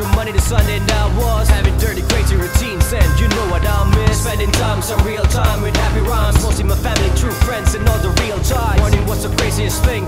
From Monday to Sunday, I was having dirty, crazy routines, and you know what I miss. Spending time, some real time with happy rhymes, mostly my family, true friends, and all the real ties. Wondering what's the craziest thing,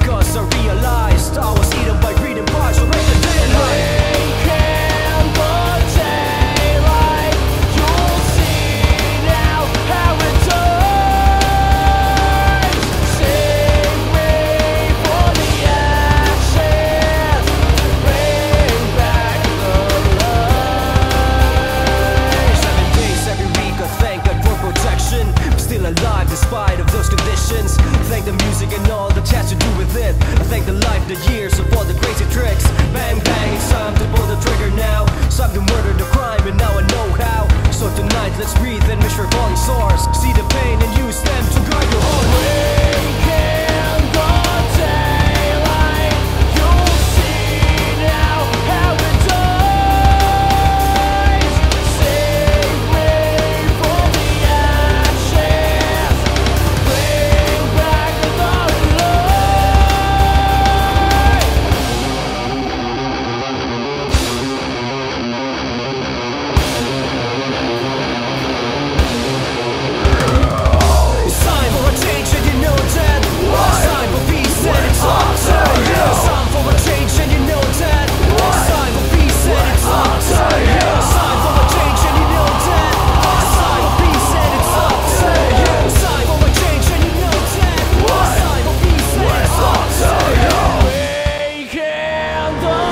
thank the life, the years of all the crazy tricks. Bang bang, it's time to pull the trigger now. Some to murder the crime, and now I know how. So tonight, let's breathe and wish for falling source. See the pain and use them to guide your own way. 또